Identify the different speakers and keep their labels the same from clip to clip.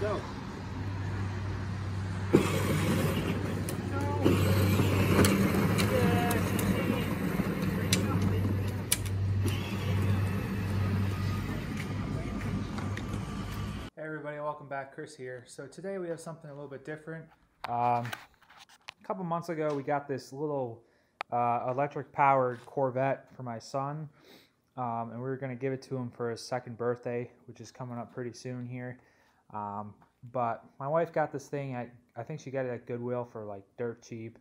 Speaker 1: go. Hey everybody, welcome back. Chris here. So today we have something a little bit different. Um, a couple months ago, we got this little uh, electric-powered Corvette for my son, um, and we were going to give it to him for his second birthday, which is coming up pretty soon here. Um, but my wife got this thing I think she got it at Goodwill for like dirt cheap.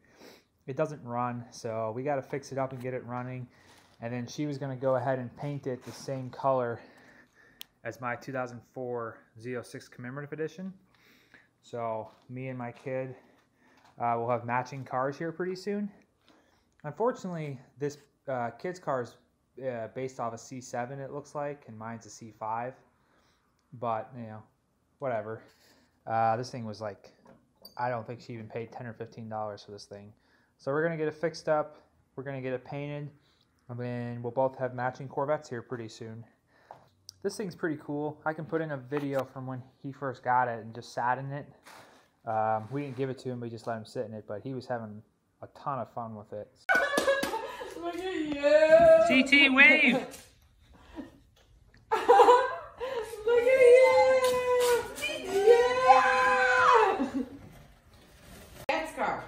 Speaker 1: It doesn't run, so we got to fix it up and get it running. And then she was going to go ahead and paint it the same color as my 2004 Z06 commemorative edition. So me and my kid uh, will have matching cars here pretty soon. Unfortunately, this uh, kid's car is uh, based off a C7, it looks like, and mine's a C5. But, you know, whatever. Uh, this thing was like, I don't think she even paid 10 or $15 for this thing. So we're going to get it fixed up. We're going to get it painted. And then we'll both have matching Corvettes here pretty soon. This thing's pretty cool. I can put in a video from when he first got it and just sat in it. Um, we didn't give it to him, we just let him sit in it, but he was having a ton of fun with it.
Speaker 2: Look at you!
Speaker 1: CT wave!
Speaker 2: Look at you! Yeah! Dad's car.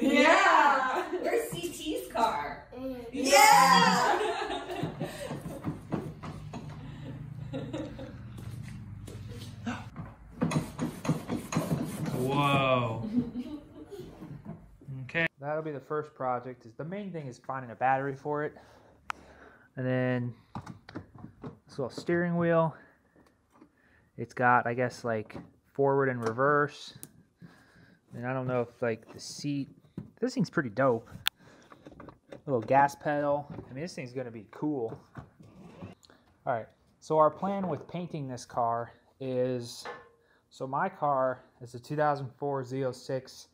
Speaker 2: Yeah!
Speaker 3: Where's CT's car?
Speaker 2: Yeah!
Speaker 1: Whoa. Okay. That'll be the first project. Is The main thing is finding a battery for it. And then this little steering wheel. It's got, I guess, like forward and reverse. And I don't know if like the seat. This thing's pretty dope. Little gas pedal. I mean, this thing's gonna be cool. All right. So our plan with painting this car is so my car is a 2004 Z06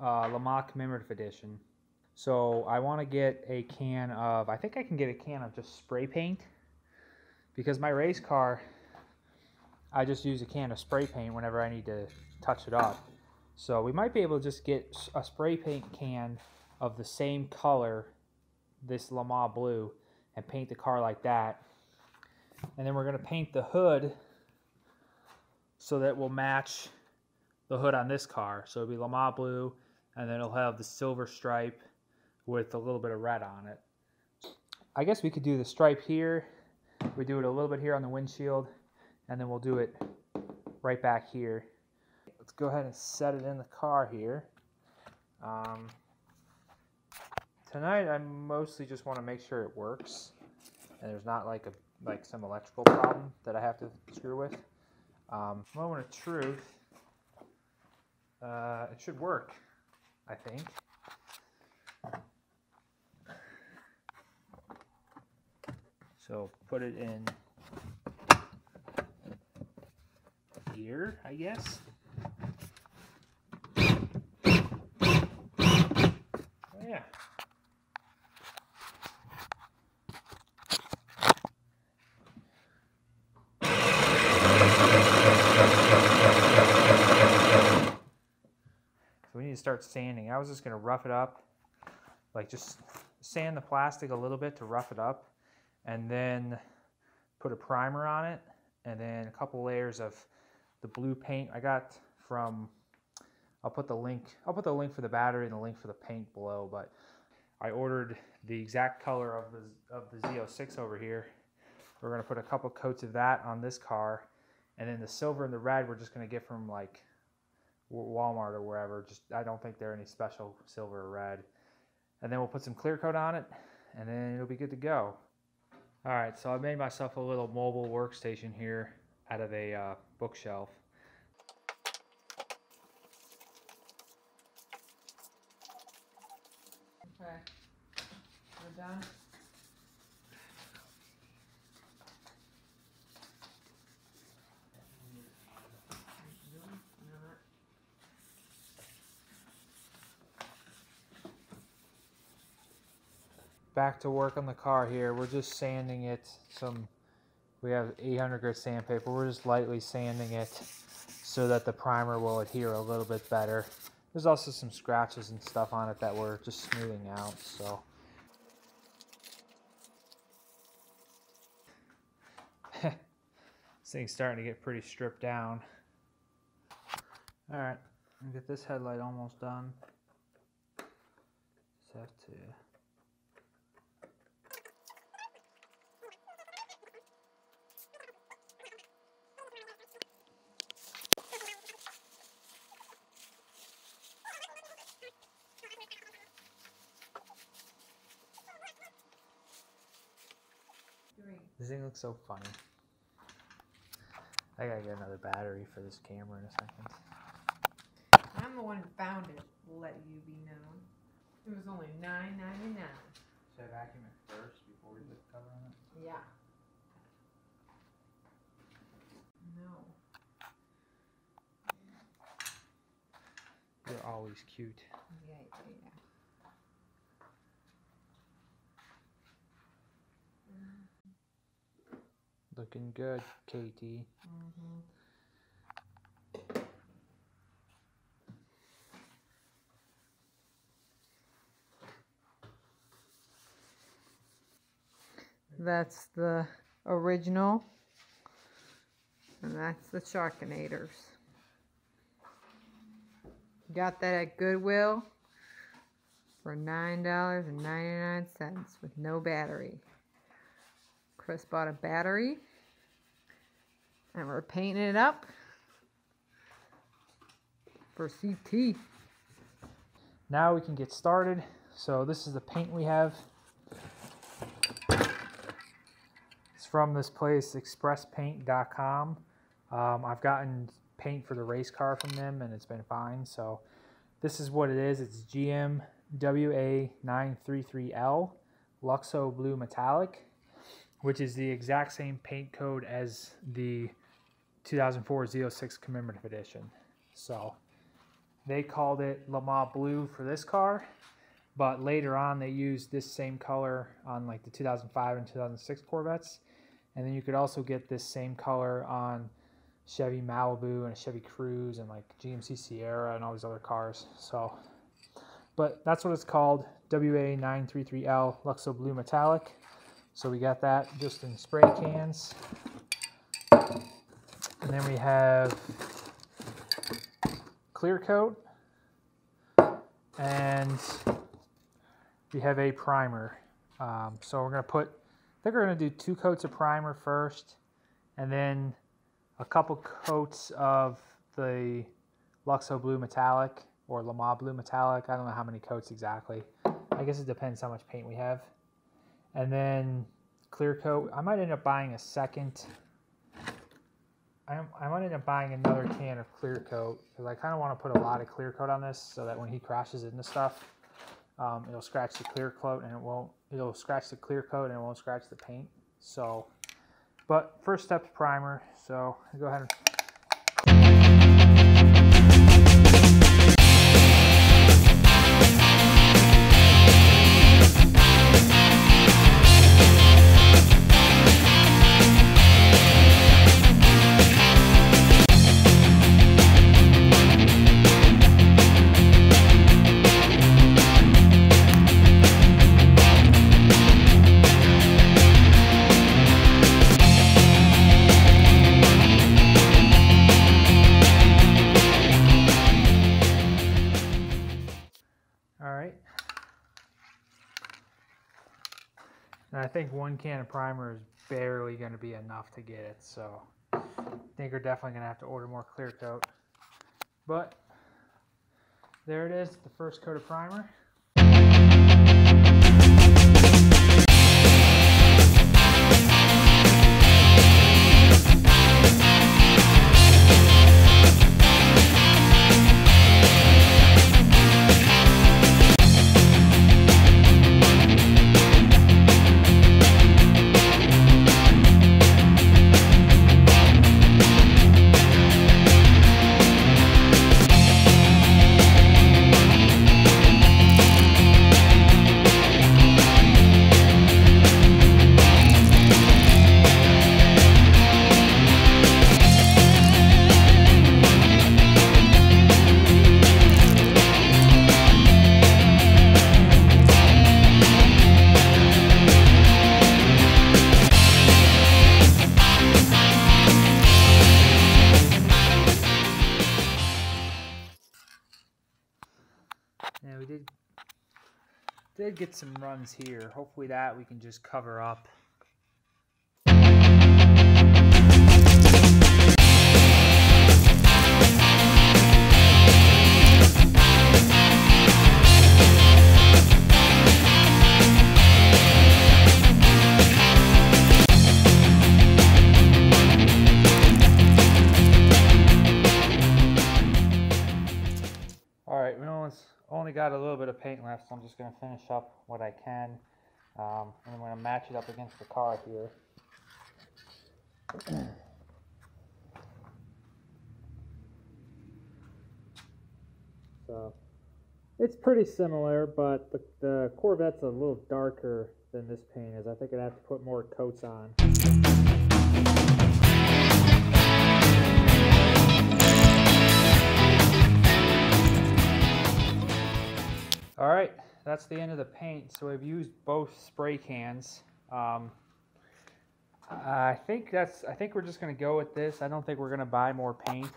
Speaker 1: uh, Commemorative Edition. So I want to get a can of, I think I can get a can of just spray paint. Because my race car, I just use a can of spray paint whenever I need to touch it up. So we might be able to just get a spray paint can of the same color, this Le Mans blue, and paint the car like that. And then we're going to paint the hood so that will match the hood on this car. So it'll be Le Mans blue, and then it'll have the silver stripe with a little bit of red on it. I guess we could do the stripe here. We do it a little bit here on the windshield, and then we'll do it right back here. Let's go ahead and set it in the car here. Um, tonight, I mostly just want to make sure it works, and there's not like a like some electrical problem that I have to screw with. Um, moment of truth. Uh, it should work, I think. So put it in here, I guess. Oh, yeah. So we need to start sanding. I was just going to rough it up, like just sand the plastic a little bit to rough it up, and then put a primer on it, and then a couple layers of the blue paint I got from. I'll put the link. I'll put the link for the battery and the link for the paint below. But I ordered the exact color of the of the Z06 over here. We're gonna put a couple coats of that on this car, and then the silver and the red we're just gonna get from like Walmart or wherever. Just I don't think they're any special silver or red. And then we'll put some clear coat on it, and then it'll be good to go. All right, so I made myself a little mobile workstation here out of a uh, bookshelf.
Speaker 2: Okay. We're done.
Speaker 1: Back to work on the car here. We're just sanding it some We have 800 grit sandpaper. We're just lightly sanding it so that the primer will adhere a little bit better. There's also some scratches and stuff on it that we're just smoothing out, so. this thing's starting to get pretty stripped down. Alright, get this headlight almost done. Just have to
Speaker 2: Three.
Speaker 1: This thing looks so funny. I gotta get another battery for this camera in a second.
Speaker 2: I'm the one who found it. Let you be known. It was only nine ninety nine.
Speaker 1: Should I vacuum it first before we put the cover on it?
Speaker 2: Yeah. No.
Speaker 1: You're always cute.
Speaker 2: Yeah, yeah, yeah.
Speaker 1: Looking good, Katie.
Speaker 2: Mm-hmm. That's the original. And that's the Sharkinators. Got that at Goodwill for $9.99 with no battery. Chris bought a battery. And we're painting it up for CT.
Speaker 1: Now we can get started. So this is the paint we have. It's from this place, expresspaint.com. Um, I've gotten paint for the race car from them and it's been fine. So this is what it is. It's GM WA933L Luxo Blue Metallic, which is the exact same paint code as the 2004 Z06 commemorative edition. So they called it Le Mans Blue for this car, but later on they used this same color on like the 2005 and 2006 Corvettes. And then you could also get this same color on Chevy Malibu and a Chevy Cruze and like GMC Sierra and all these other cars. So, but that's what it's called WA933L Luxo Blue Metallic. So we got that just in spray cans. And then we have clear coat and we have a primer. Um, so we're going to put, I think we're going to do two coats of primer first and then a couple coats of the Luxo Blue Metallic or Le Mans Blue Metallic. I don't know how many coats exactly. I guess it depends how much paint we have. And then clear coat. I might end up buying a second. I, am I might end up buying another can of clear coat because I kind of want to put a lot of clear coat on this so that when he crashes into stuff, um, it'll scratch the clear coat and it won't. It'll scratch the clear coat and it won't scratch the paint. So, but first step's primer. So go ahead and one can of primer is barely going to be enough to get it, so I think we're definitely going to have to order more clear coat. But there it is, the first coat of primer. Here. Hopefully that we can just cover up. Got a little bit of paint left, so I'm just gonna finish up what I can, um, and I'm gonna match it up against the car here. so, it's pretty similar, but the, the Corvette's a little darker than this paint is. I think I'd have to put more coats on. All right, that's the end of the paint. So we've used both spray cans. Um, I think that's. I think we're just gonna go with this. I don't think we're gonna buy more paint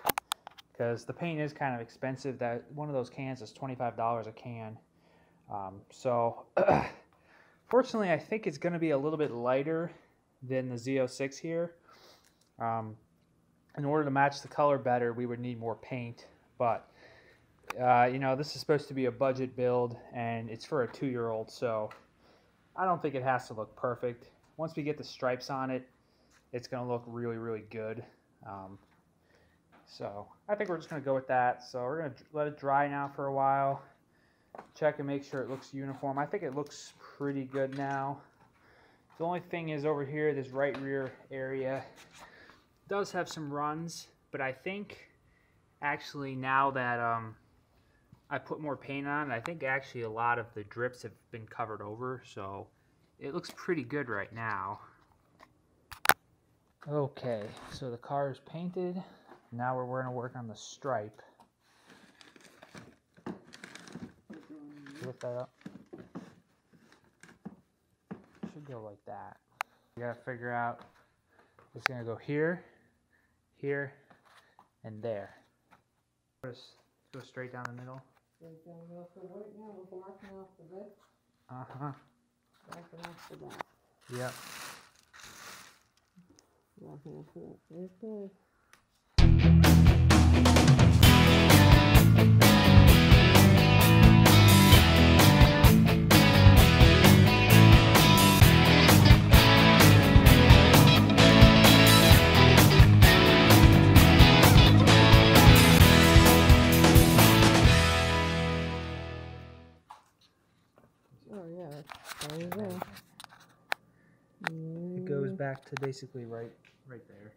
Speaker 1: because the paint is kind of expensive. That one of those cans is twenty five dollars a can. Um, so, fortunately, I think it's gonna be a little bit lighter than the Z06 here. Um, in order to match the color better, we would need more paint, but uh, you know, this is supposed to be a budget build and it's for a two year old, so I don't think it has to look perfect. Once we get the stripes on it, it's going to look really, really good. Um, so I think we're just going to go with that. So we're going to let it dry now for a while. Check and make sure it looks uniform. I think it looks pretty good now. The only thing is over here, this right rear area does have some runs, but I think actually now that um, I put more paint on. I think actually a lot of the drips have been covered over, so it looks pretty good right now. Okay, so the car is painted. Now we're going to work on the stripe. Lift that up. Should go like that. You gotta figure out it's gonna go here, here, and there. Just go straight down the middle.
Speaker 2: Right down the middle. So right now we're blocking off the
Speaker 1: Uh huh.
Speaker 2: blocking off the that,
Speaker 1: Yep.
Speaker 2: blocking off the that. Good.
Speaker 1: To basically right, right there.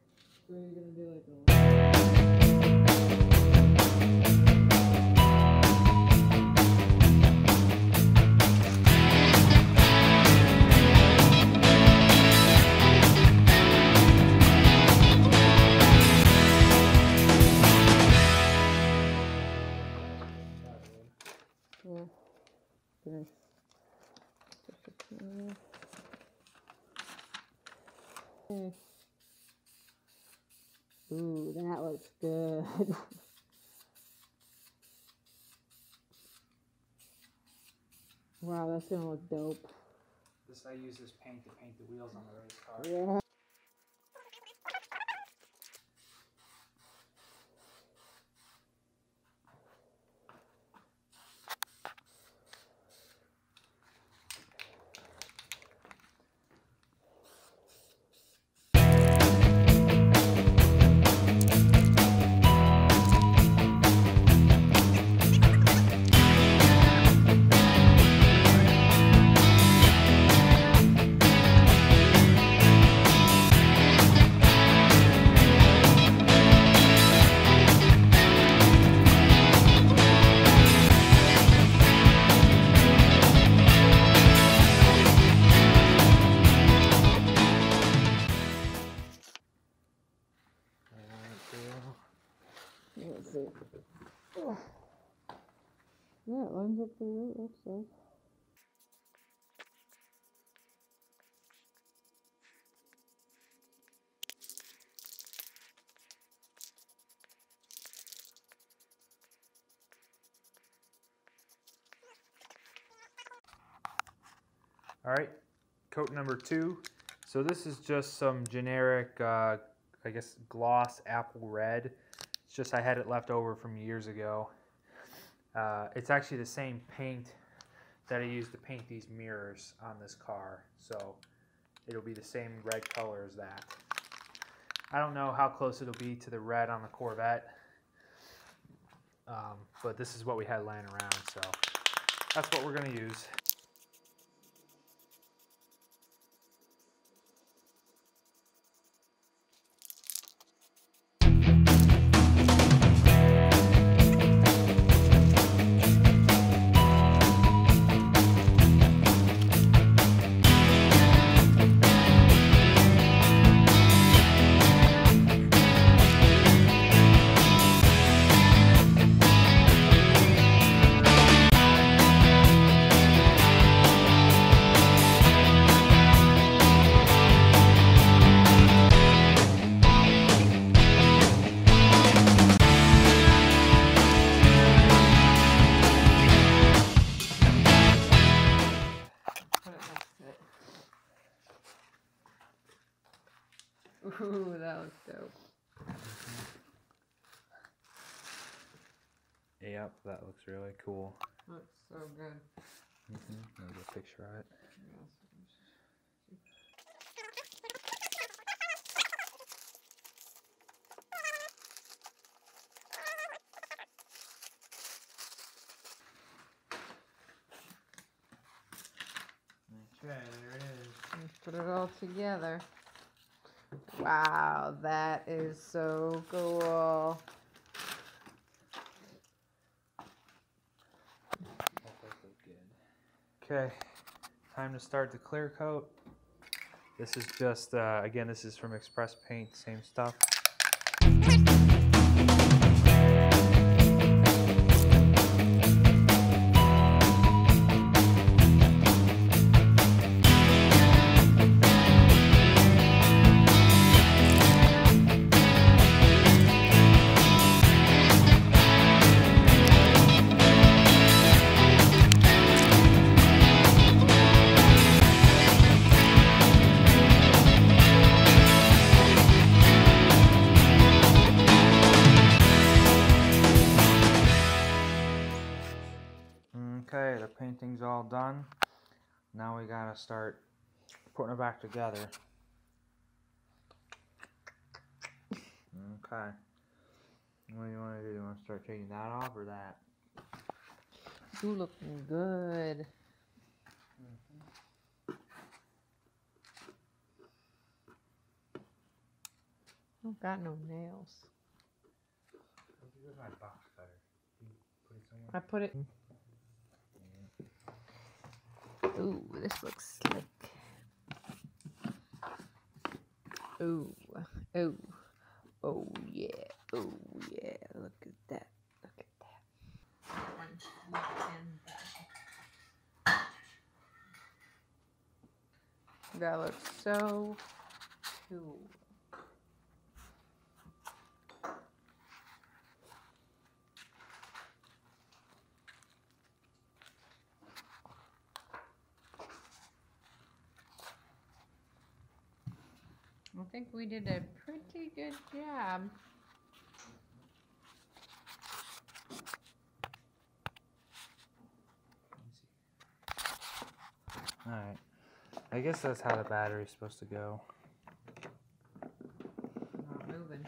Speaker 2: Looks uh, good. wow, that's gonna look dope.
Speaker 1: This I use this paint to paint the wheels on the race car.
Speaker 2: Yeah.
Speaker 1: All right, coat number two. So this is just some generic, uh, I guess, gloss apple red. It's just I had it left over from years ago. Uh, it's actually the same paint that I used to paint these mirrors on this car. So it'll be the same red color as that. I don't know how close it'll be to the red on the Corvette. Um, but this is what we had laying around, so that's what we're gonna use. Yep, that looks really cool.
Speaker 2: Looks so good.
Speaker 1: Mm-hmm. There's a picture of it. Okay, there it is.
Speaker 2: Let's put it all together. Wow, that is so cool.
Speaker 1: Okay, time to start the clear coat. This is just, uh, again, this is from Express Paint, same stuff. Start putting it back together. Okay. What do you want to do? You want to start taking that off or that?
Speaker 2: You looking good. I don't got no nails.
Speaker 1: Where's my box cutter? You put it somewhere?
Speaker 2: I put it. Hmm? Ooh, this looks slick. Ooh, ooh, oh yeah, oh yeah. Look at that. Look at that. That looks so cool. I think we did a pretty good job.
Speaker 1: Alright. I guess that's how the battery's supposed to go.
Speaker 2: Not moving.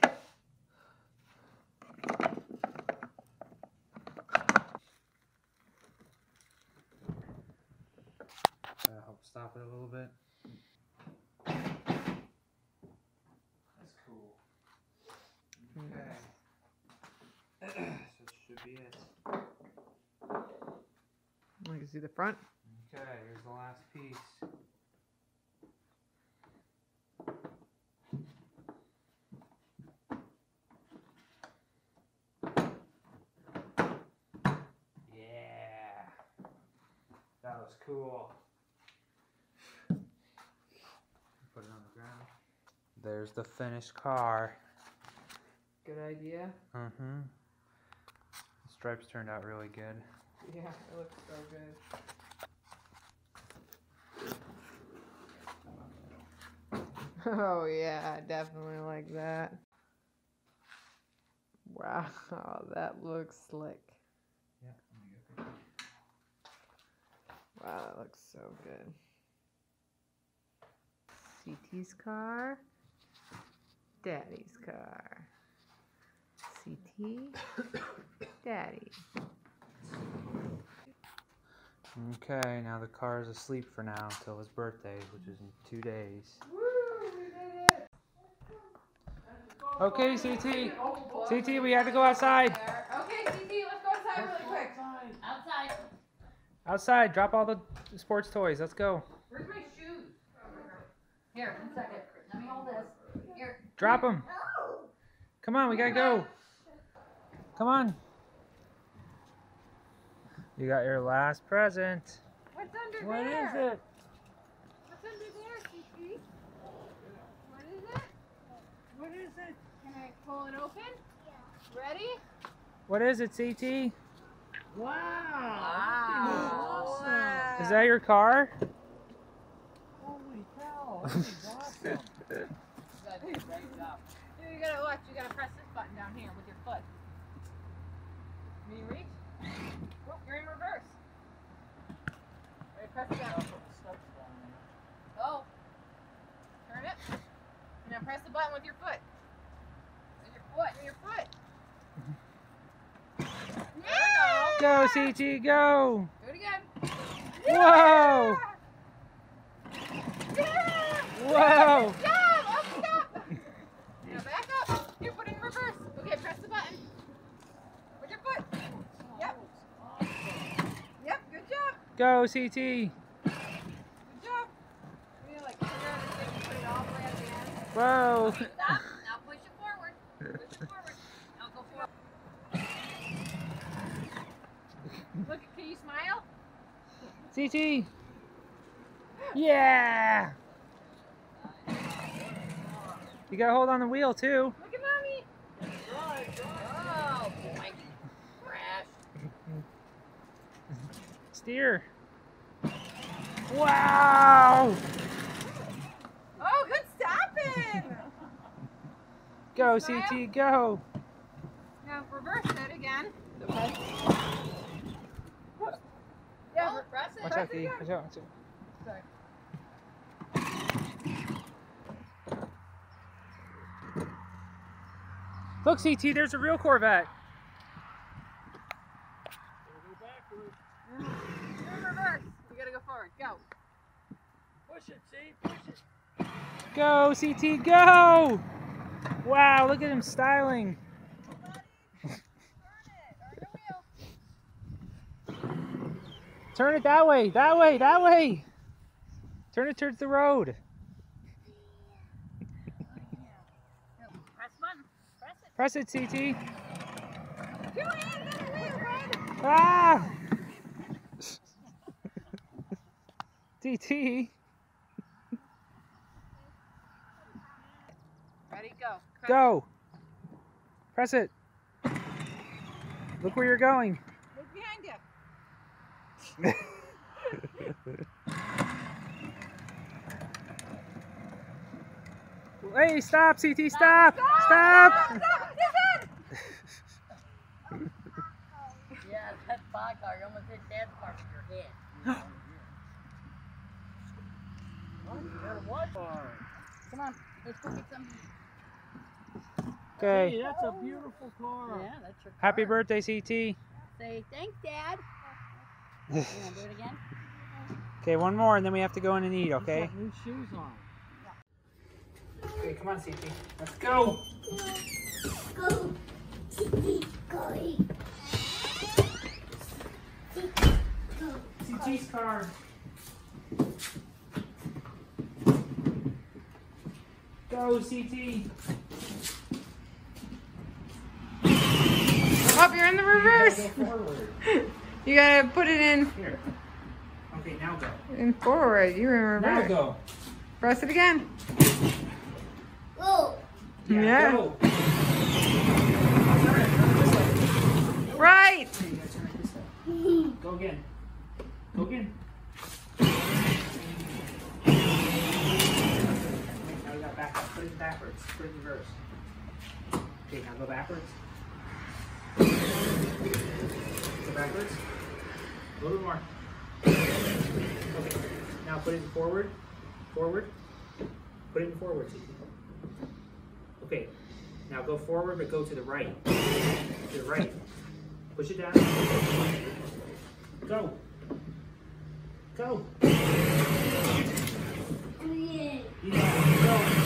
Speaker 1: That'll help stop it a little bit. That's cool. Okay. so it should be it.
Speaker 2: I can see the front.
Speaker 1: Okay, here's the last piece. Yeah. That was cool. Put it on the ground. There's the finished car.
Speaker 2: Good idea.
Speaker 1: Mm-hmm. The stripes turned out really good.
Speaker 2: Yeah, it looks so good.
Speaker 4: Oh yeah, I definitely like that. Wow, that looks slick. Yeah, Wow, that looks so good. CT's car, Daddy's car. CT, Daddy.
Speaker 1: Okay, now the car is asleep for now until his birthday, which is in two days. Okay, CT. CT, we have to go outside.
Speaker 4: Okay, CT, let's go outside really quick.
Speaker 3: Outside.
Speaker 1: Outside, drop all the sports toys. Let's go.
Speaker 4: Where's my shoes?
Speaker 3: Here, one second. Let me hold this. Here.
Speaker 1: Drop them. Come on, we gotta go. Come on. You got your last present.
Speaker 4: What's under
Speaker 1: What
Speaker 4: there?
Speaker 1: is it?
Speaker 4: What's under there, CT? What is it? What is it? Can I pull it open? Yeah. Ready?
Speaker 1: What is it, CT?
Speaker 4: Wow. Awesome.
Speaker 1: Is that your car?
Speaker 4: You gotta watch. You gotta press this button down here with your foot. Can you reach? Oh, you're in reverse. Ready, press it down. Oh. Turn it. Now press the button with your foot. With your foot. With your foot. There
Speaker 1: Go, CT, go!
Speaker 4: Do it again.
Speaker 1: Whoa!
Speaker 4: Yeah!
Speaker 1: Whoa!
Speaker 4: Stop! Oh, stop! Now back up. You put it in reverse. Okay, press the button. With your foot. Yep. Yep, good job.
Speaker 1: Go, CT!
Speaker 4: Good job. We need to like figure out this thing and put it all the way at the end.
Speaker 1: Whoa!
Speaker 3: Stop. Now push it forward. Push it forward. Now go forward.
Speaker 4: Look, can you smile?
Speaker 1: CT! Yeah! You gotta hold on the wheel too.
Speaker 4: Look at mommy.
Speaker 3: Oh, boy. Crash.
Speaker 1: Steer. Wow!
Speaker 4: Oh, good stopping.
Speaker 1: Go,
Speaker 4: Smile.
Speaker 1: CT, go!
Speaker 4: now reverse it again. Okay. Yeah,
Speaker 3: Oh, press it.
Speaker 1: Watch
Speaker 4: Press
Speaker 1: out,
Speaker 4: it
Speaker 1: Watch out, watch out.
Speaker 4: Sorry.
Speaker 1: Look, CT, there's a real Corvette.
Speaker 4: You're in reverse. You gotta go. Go.
Speaker 1: Go, CT, go! Wow, look at him styling. Turn it that way, that way, that way. Turn it towards the road.
Speaker 3: Press button. Press it.
Speaker 1: Press it, CT.
Speaker 4: Two hands on the wheel, bud.
Speaker 1: Ah! CT.
Speaker 4: Ready, go. Press
Speaker 1: Go. Press it. Look where you're going.
Speaker 4: Look behind you.
Speaker 1: Hey, stop, CT, stop! Stop!
Speaker 4: Stop! His head!
Speaker 3: Yeah, that's my car. You almost hit Dad's car with your head. Come on. Let's go get some.
Speaker 1: Okay.
Speaker 5: that's a beautiful car.
Speaker 3: Yeah, that's your car.
Speaker 1: Happy birthday, CT.
Speaker 3: Say thanks, Dad. You want to do it again?
Speaker 1: Okay, one more, and then we have to go in and eat, okay?
Speaker 5: Got new shoes on.
Speaker 1: Okay, come on, CT. Let's go.
Speaker 6: Go. CT. Go.
Speaker 1: CT's car. Go, CT.
Speaker 4: Up, oh, you're in the reverse.
Speaker 1: Go.
Speaker 4: You gotta put it in
Speaker 1: Here. Okay, now go.
Speaker 4: in forward. You're in
Speaker 1: Now go.
Speaker 4: Press it again.
Speaker 6: Go.
Speaker 4: Yeah.
Speaker 1: Go.
Speaker 4: Right.
Speaker 1: Okay, you gotta turn it this way. Go again. Go again. Now we got back backwards. Put it in reverse. Okay, now go backwards. Go backwards. A little bit more. Okay. Now put it in forward. Forward. Put it in forward. Okay. Now go forward, but go to the right. To the right. Push it down. Go. Go.
Speaker 6: Yeah.
Speaker 1: Yeah, go.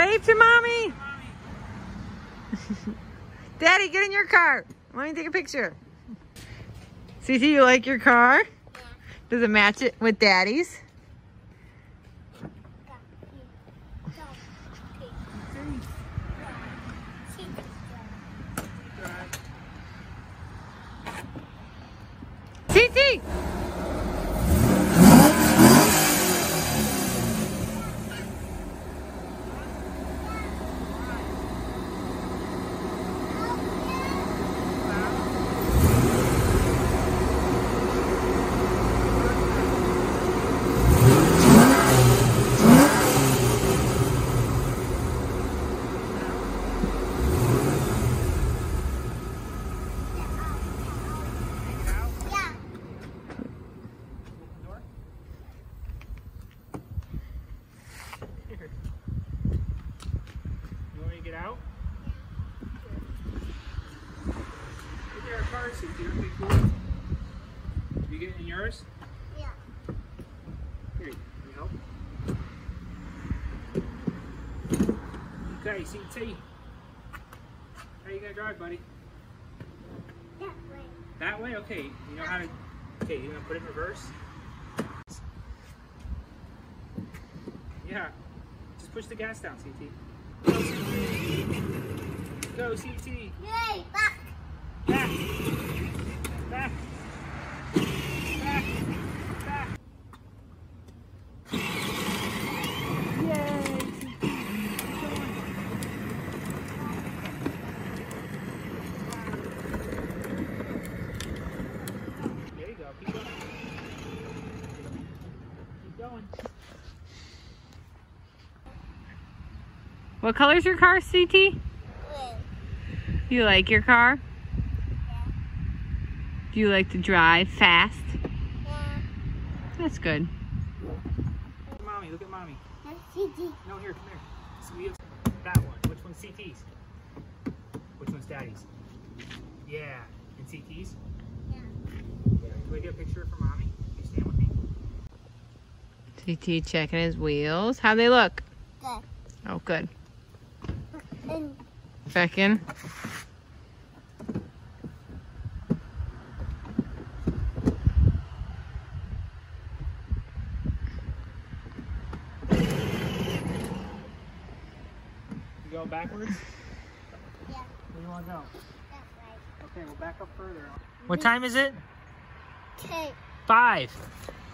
Speaker 2: Wave to mommy. Daddy, get in your car. Let me take a picture. Cece, you like your car? Does it match it with Daddy's? Cece!
Speaker 6: Yeah.
Speaker 1: Door. Here. You want me to get out? Look at our car seat here. Okay, cool. In yours?
Speaker 6: Yeah.
Speaker 1: Here, can you help? Okay, CT. How you gonna drive, buddy?
Speaker 6: That way.
Speaker 1: That way? Okay. You know how to. Okay, you gonna put it in reverse? Yeah. Just push the gas down, CT. Go, CT. Go, CT.
Speaker 6: Yay, back.
Speaker 1: Back. Back. Back. Back. Yay, CT. There you go. Keep going. Keep going.
Speaker 2: What color's your car, CT?
Speaker 6: Blue.
Speaker 2: You like your car? Do you like to drive fast?
Speaker 6: Yeah.
Speaker 2: That's good.
Speaker 1: Look at mommy. Look at mommy.
Speaker 6: That's CT.
Speaker 1: No, here, come here. So we have that one. Which one's CT's? Which one's Daddy's? Yeah. And CT's?
Speaker 6: Yeah.
Speaker 1: Yeah. Can we get a picture for mommy? Can you stand with me?
Speaker 2: CT checking his wheels. How they look?
Speaker 6: Good.
Speaker 2: Oh, good.
Speaker 6: And
Speaker 2: Back in.
Speaker 1: You going backwards?
Speaker 6: yeah,
Speaker 1: Where do you want to go?
Speaker 6: that's right.
Speaker 1: Okay, we'll back up further. What time is it?
Speaker 6: Ten.
Speaker 1: Five.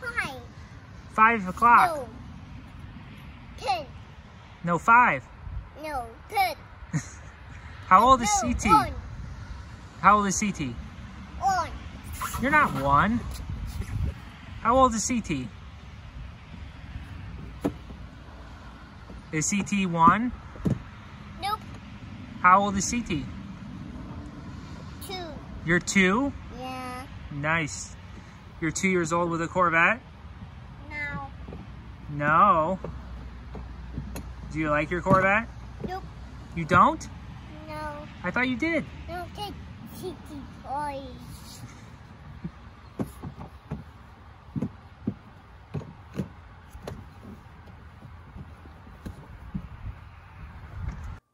Speaker 6: Five.
Speaker 1: Five o'clock.
Speaker 6: No. Ten.
Speaker 1: No, five.
Speaker 6: No. Ten.
Speaker 1: How old is
Speaker 6: no,
Speaker 1: CT?
Speaker 6: One.
Speaker 1: How old is CT?
Speaker 6: One.
Speaker 1: You're not one. How old is CT? Is CT one?
Speaker 6: Nope.
Speaker 1: How old is CT?
Speaker 6: Two.
Speaker 1: You're two?
Speaker 6: Yeah.
Speaker 1: Nice. You're two years old with a Corvette?
Speaker 6: Now.
Speaker 1: No. Do you like your Corvette?
Speaker 6: Nope.
Speaker 1: You don't?
Speaker 6: No.
Speaker 1: I thought you did.
Speaker 6: No, take cheeky toys.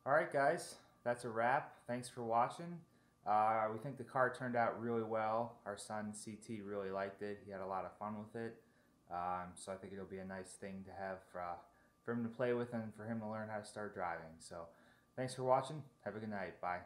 Speaker 1: All right, guys, that's a wrap. Thanks for watching. Uh, we think the car turned out really well. Our son CT really liked it. He had a lot of fun with it. Um, so I think it'll be a nice thing to have uh, for him to play with and for him to learn how to start driving. So thanks for watching. Have a good night. Bye.